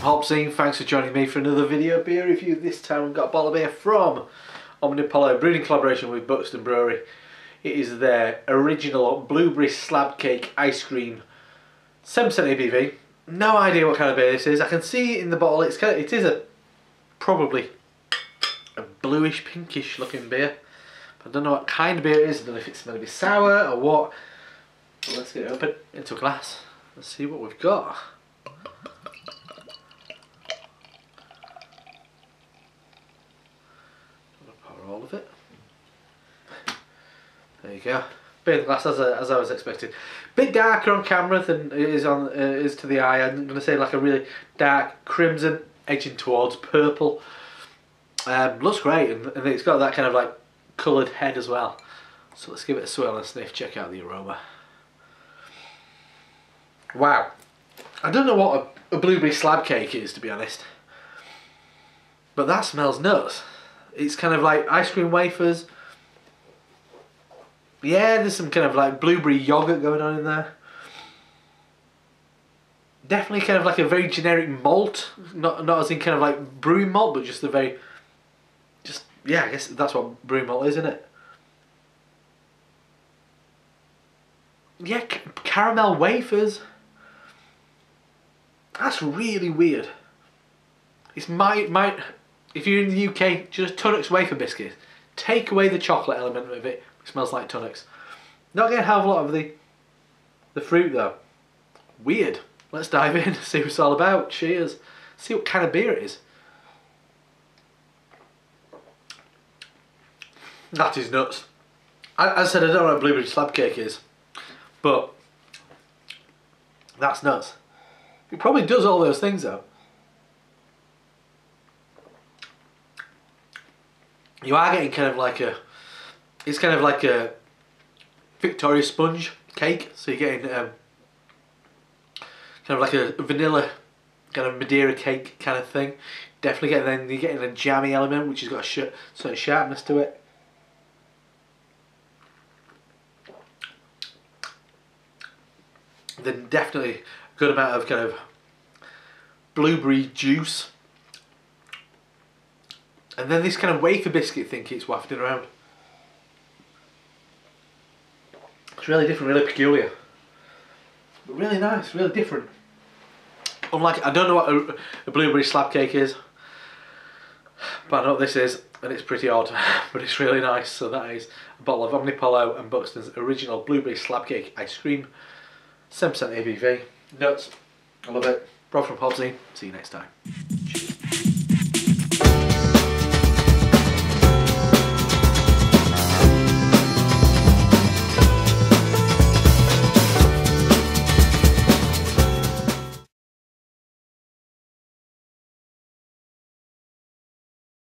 HopZine, thanks for joining me for another video beer review. This time we've got a bottle of beer from Omnipollo, brewed in collaboration with Buxton Brewery. It is their original blueberry slab cake ice cream, 7% ABV. No idea what kind of beer this is. I can see in the bottle it's kind of, it is a probably a bluish pinkish looking beer. I don't know what kind of beer it is. I don't know if it's going to be sour or what. But let's get it open into a glass. Let's see what we've got. Pour all of it. There you go. Bit glass as I, as I was expecting. Bit darker on camera than it is on uh, is to the eye. I'm going to say like a really dark crimson edging towards purple. Um, looks great and, and it's got that kind of like coloured head as well. So let's give it a swirl and sniff, check out the aroma. Wow. I don't know what a, a blueberry slab cake is to be honest. But that smells nuts. It's kind of like ice cream wafers. Yeah, there's some kind of like blueberry yogurt going on in there. Definitely kind of like a very generic malt. Not not as in kind of like brewing malt, but just a very just yeah, I guess that's what brewing malt is, isn't it? Yeah, caramel wafers. That's really weird. It's my my. If you're in the UK, just Tunnocks wafer biscuit. Take away the chocolate element of it. It smells like Tunnocks. Not going to have a lot of the the fruit though. Weird. Let's dive in. See what it's all about. Cheers. See what kind of beer it is. That is nuts. As I said, I don't know what blueberry slab cake is, but that's nuts. It probably does all those things though. You are getting kind of like a, it's kind of like a Victoria sponge cake. So you're getting um, kind of like a vanilla kind of Madeira cake kind of thing. Definitely getting then you're getting a jammy element which has got a sh certain sharpness to it. Then definitely a good amount of kind of blueberry juice. And then this kind of wafer biscuit thing keeps wafting around. It's really different, really peculiar. But really nice, really different. Unlike, I don't know what a, a blueberry slab cake is. But I know what this is, and it's pretty odd, but it's really nice. So that is a bottle of Omnipollo and Buxton's original blueberry slab cake ice cream. 7% ABV. Nuts. I love it. Rob from HopZine. See you next time.